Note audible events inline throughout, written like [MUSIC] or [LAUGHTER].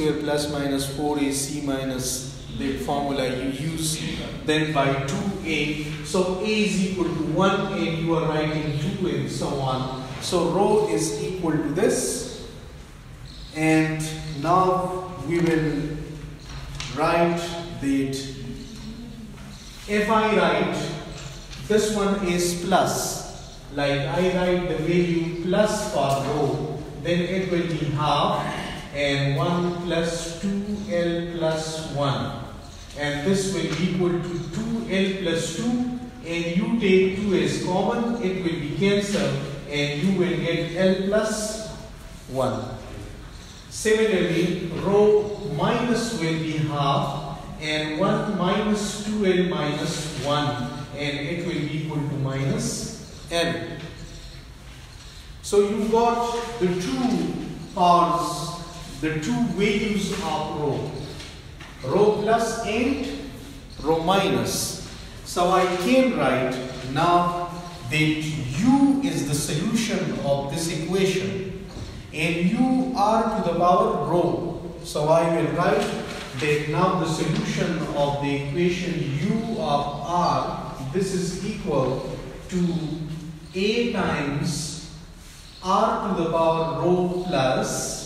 square plus minus 4ac minus the formula you use then by 2a so a is equal to 1a you are writing 2 and so on. So rho is equal to this. And now we will write that if I write this one is plus like I write the value plus for rho then it will be half and 1 plus 2l plus 1 and this will be equal to 2l plus 2 and you take 2 as common it will be cancelled and you will get l plus 1 similarly rho minus will be half and 1 minus 2l minus 1 and it will be equal to minus l. So you've got the two powers, the two values of rho. Rho plus and rho minus. So I can write now that u is the solution of this equation and u r to the power rho. So I will write that now the solution of the equation u of r, this is equal to a times r to the power rho plus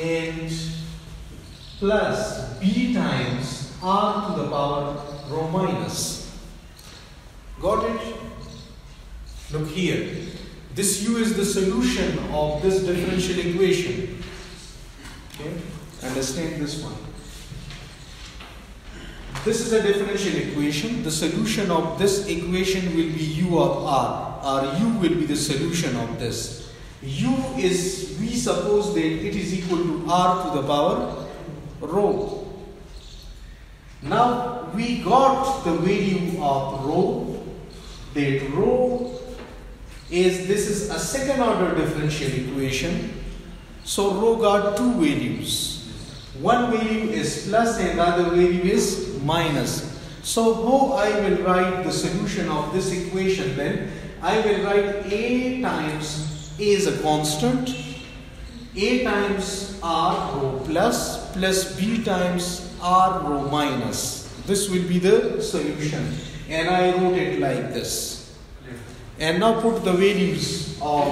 and plus b times r to the power rho minus. Got it? Look here. This u is the solution of this differential equation. Okay? Understand this one. This is a differential equation. The solution of this equation will be u of r or u will be the solution of this. U is, we suppose that it is equal to r to the power rho. Now we got the value of rho, that rho is, this is a second order differential equation. So rho got two values. One value is plus and the other value is minus. So how I will write the solution of this equation then? I will write A times is a constant. A times R rho plus plus B times R rho minus. This will be the solution. And I wrote it like this. And now put the values of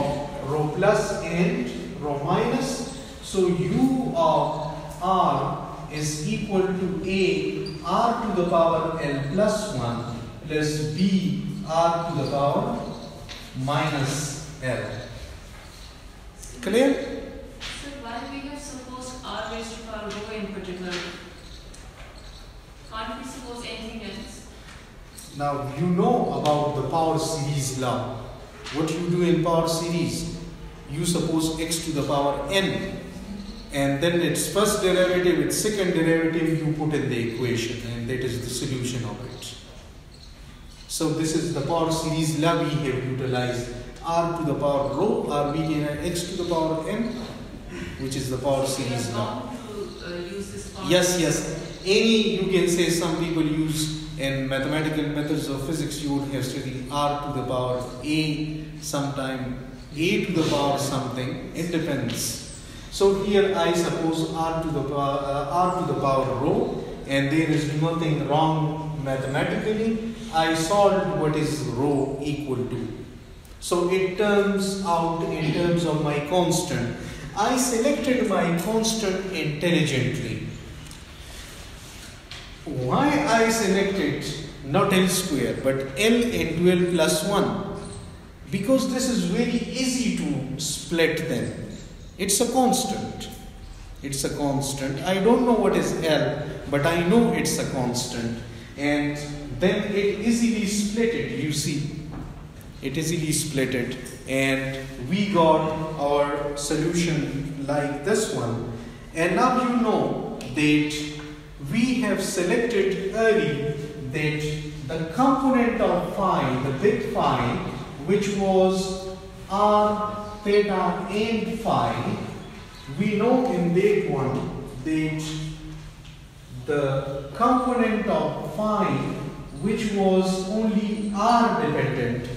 rho plus and rho minus. So U of R is equal to A R to the power L plus 1 plus B R to the power minus L. Clear? So why we have supposed R raised to power rho in particular? Can't we suppose anything else? Now you know about the power series law. What you do in power series? You suppose x to the power n and then its first derivative, its second derivative you put in the equation and that is the solution of it. So this is the power series law we have utilized r to the power rho or we can x to the power of n which is the power series to uh. Yes, yes. Any, you can say some people use in mathematical methods of physics, you would have studied r to the power a, sometime a to the power something. It depends. So here I suppose r to the power, uh, r to the power rho, and there is nothing wrong mathematically. I solved what is rho equal to. So it turns out in terms of my constant. I selected my constant intelligently. Why I selected not L square but L into L plus 1? Because this is very easy to split them. It's a constant. It's a constant. I don't know what is L, but I know it's a constant. And then it easily split it, you see. It easily split it. And we got our solution like this one. And now you know that we have selected early that the component of phi, the big phi, which was r, theta and phi, we know in that one that the component of phi which was only r dependent,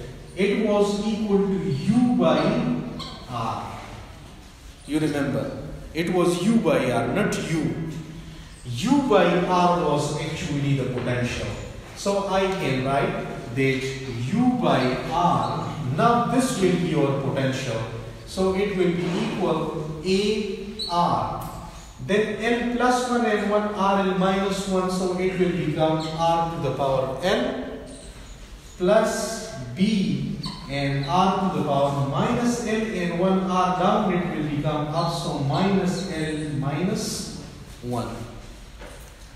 it was equal to u by r. You remember? It was U by R, not U. U by R was actually the potential. So I can write that U by R, now this will be your potential. So it will be equal A R. Then L plus 1 and 1 R L minus 1, so it will become R to the power L plus B and R to the power minus L and 1 R down it will become up so minus L minus 1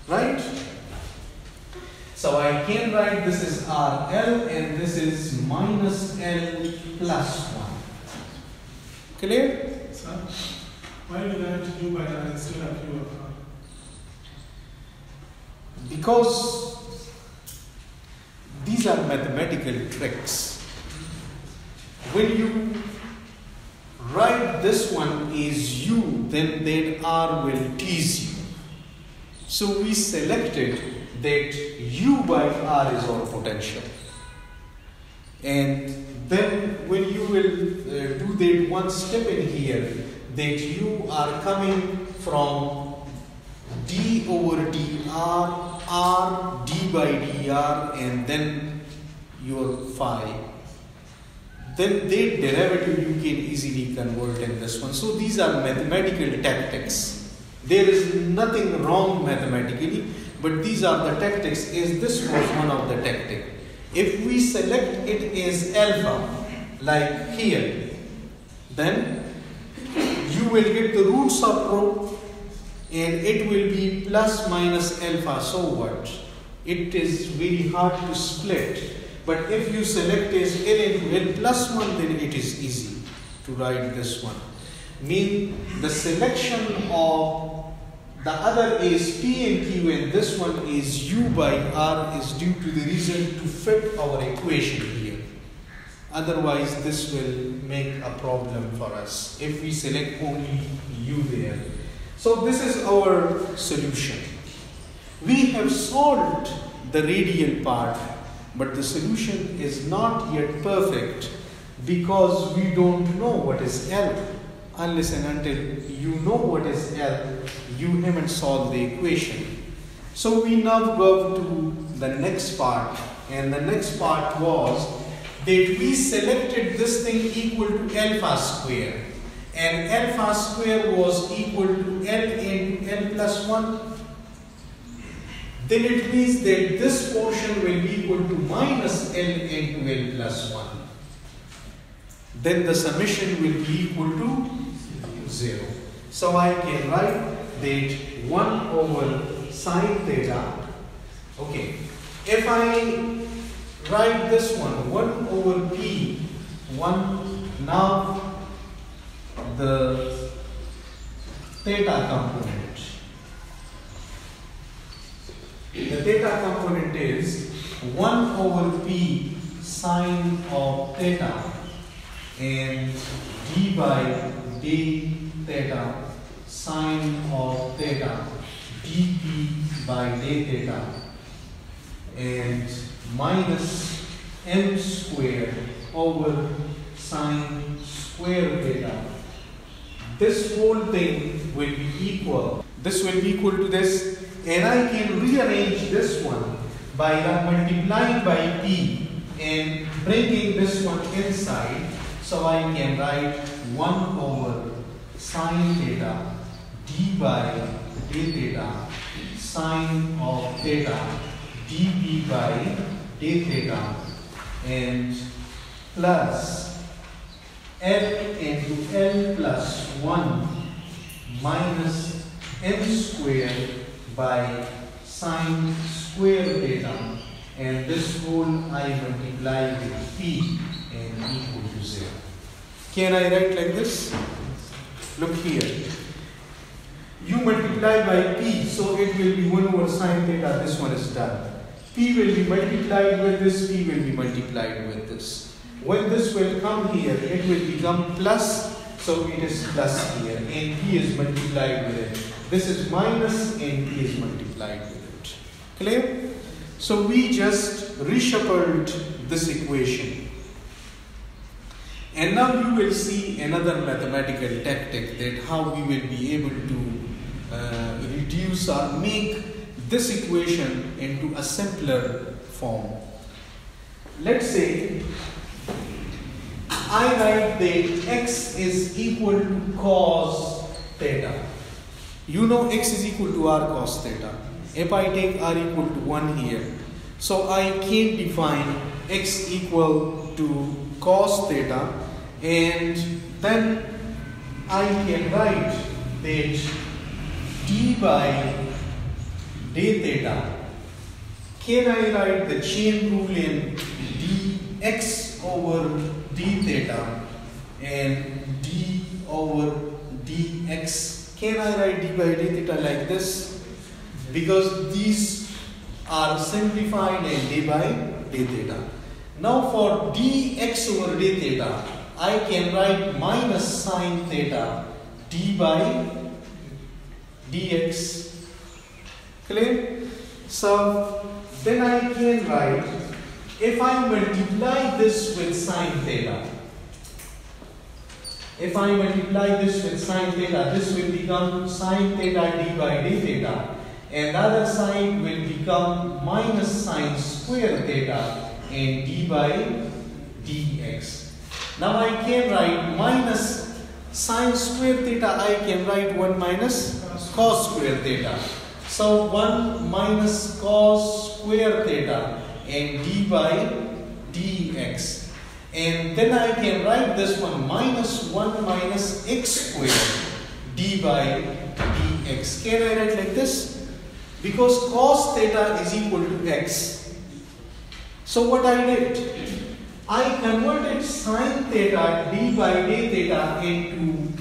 right? So I can write this is RL and this is minus L plus 1 clear? Sir, why do they have to do by that instead of you? uh, because these are mathematical tricks when you write this one is u then that r will tease you. So we selected that u by r is our potential. And then when you will uh, do that one step in here that you are coming from d over dr r d by dr and then your phi then that derivative you can easily convert in this one. So these are mathematical tactics. There is nothing wrong mathematically but these are the tactics. Is this was one of the tactic. If we select it as alpha like here then you will get the roots of rho and it will be plus minus alpha. So what? It is very hard to split but if you select as L into L plus 1 then it is easy to write this one. Mean the selection of the other is P and Q and this one is U by R is due to the reason to fit our equation here. Otherwise this will make a problem for us if we select only U there. So this is our solution. We have solved the radial part, but the solution is not yet perfect because we don't know what is L. Unless and until you know what is L, you haven't solved the equation. So we now go to the next part, and the next part was that we selected this thing equal to alpha square and alpha square was equal to L into L plus 1, then it means that this portion will be equal to minus L into L plus 1. Then the summation will be equal to 0. So I can write that 1 over sine theta. Okay. If I write this one, 1 over P, 1 now the theta component. The theta component is 1 over p sine of theta and d by d theta sine of theta dp by d theta and minus m square over sine square theta this whole thing will be equal. This will be equal to this and I can rearrange this one by multiplying by p and bringing this one inside. So I can write 1 over sine theta d by d theta sine of theta dp by d theta and plus L into L plus 1 minus m square by sine square theta and this whole I multiply with p and equal to 0. Can I write like this? Look here. You multiply by p, so it will be 1 over sine theta, this one is done. p will be multiplied with this, p will be multiplied with this. When this will come here, it will become plus, so it is plus here, and p is multiplied with it. This is minus, p is multiplied with it. Clear? So we just reshuffled this equation. And now you will see another mathematical tactic that how we will be able to uh, reduce or make this equation into a simpler form. Let's say I write that x is equal to cos theta. You know x is equal to r cos theta. If I take r equal to 1 here, so I can define x equal to cos theta and then I can write that d by d theta. Can I write the chain rule in dx over d theta and d over? Can I write d by d theta like this? Because these are simplified and d by d theta. Now for dx over d theta, I can write minus sine theta d by dx. Clear? So then I can write if I multiply this with sine theta. If I multiply this with sine theta, this will become sine theta d by d theta. And the other side will become minus sine square theta and d by dx. Now I can write minus sine square theta, I can write 1 minus cos square theta. So 1 minus cos square theta and d by dx. And then I can write this one minus 1 minus x square d by dx. Can I write like this? Because cos theta is equal to x. So what I did? I converted sine theta d by d theta into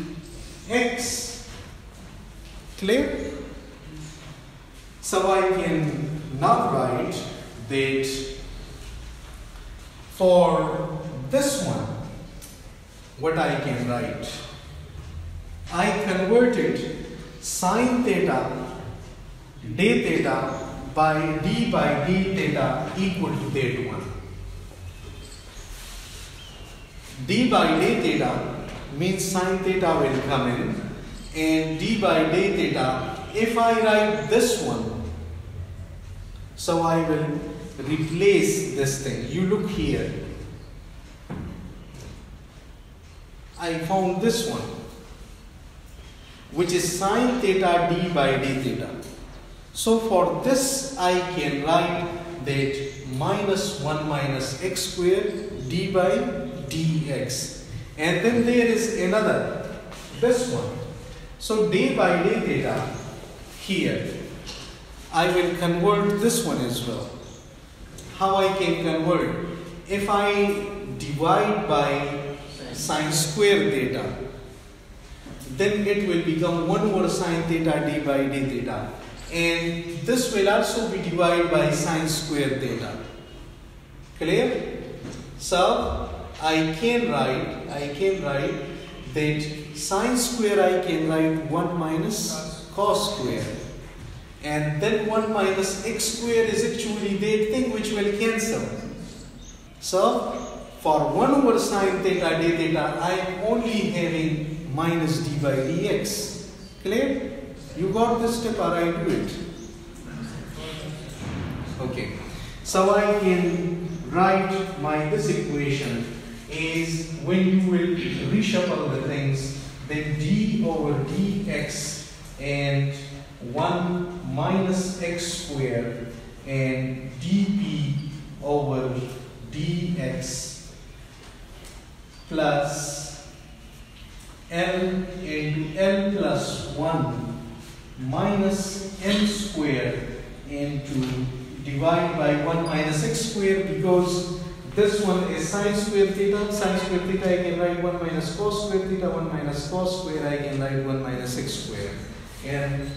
x. Clear? So I can now write that for this one, what I can write? I converted sine theta d theta by d by d theta equal to that one. d by d theta means sine theta will come in and d by d theta if I write this one so I will replace this thing you look here I found this one which is sine theta d by d theta so for this I can write that minus 1 minus x square d by dx. And then there is another, this one. So d by d theta here. I will convert this one as well. How I can convert? If I divide by sine square theta, then it will become 1 over sine theta d by d theta and this will also be divided by sine square theta. Clear? So I can write, I can write that sine square I can write 1 minus cos square and then 1 minus x square is actually that thing which will cancel. So for 1 over sine theta d theta I am only having minus d by dx. Clear? You got this step or I do it? Okay. So I can write my this equation is when you will reshuffle the things then d over dx and 1 minus x square and dp over dx plus l into l plus 1 minus n square into divide by 1 minus x square because this one is sine square theta. Sine square theta I can write 1 minus cos square theta. 1 minus cos square I can write 1 minus x square. And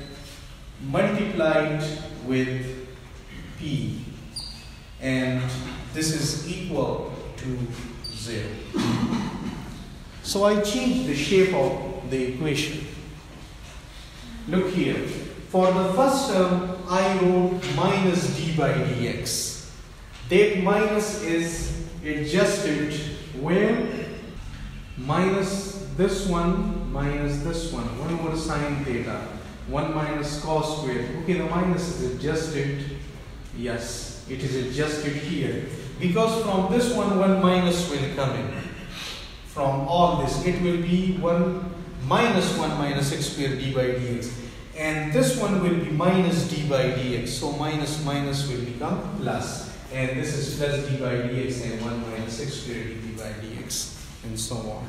multiplied with p. And this is equal to 0. [LAUGHS] So I change the shape of the equation. Look here. For the first term, I wrote minus d by dx. That minus is adjusted where? minus this one minus this one 1 over sine theta 1 minus cos square okay the minus is adjusted yes it is adjusted here because from this one 1 minus will come in. From all this it will be 1 minus 1 minus x square d by dx. And this one will be minus d by dx. So minus minus will become plus. And this is plus d by dx and 1 minus x square d by dx and so on.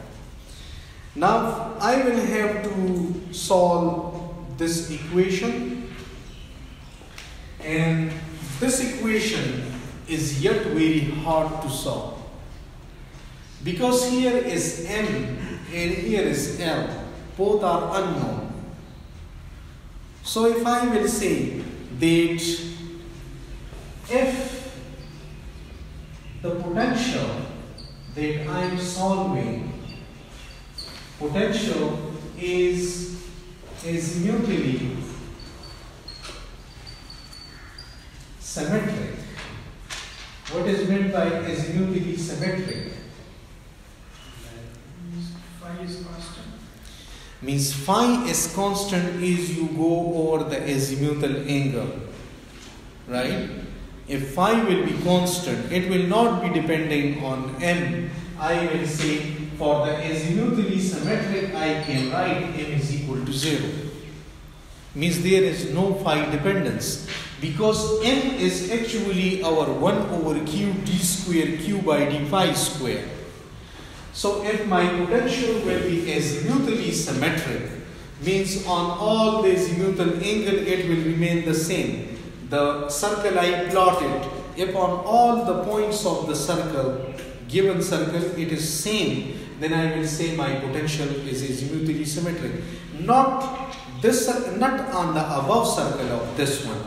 Now I will have to solve this equation. And this equation is yet very hard to solve because here is m and here is l both are unknown so if I will say that if the potential that I am solving potential is azimuthally symmetric. Is meant by azimuthally symmetric? Phi is constant. Means phi is constant is you go over the azimuthal angle. Right? If phi will be constant, it will not be depending on m. I will say for the azimuthally symmetric, I can write m is equal to 0. Means there is no phi dependence because m is actually our 1 over q d square q by d phi square. So if my potential will be azimuthally symmetric, means on all the azimuthal angle it will remain the same the circle I plotted, if on all the points of the circle, given circle, it is same, then I will say my potential is azimuthally symmetric. Not this, not on the above circle of this one.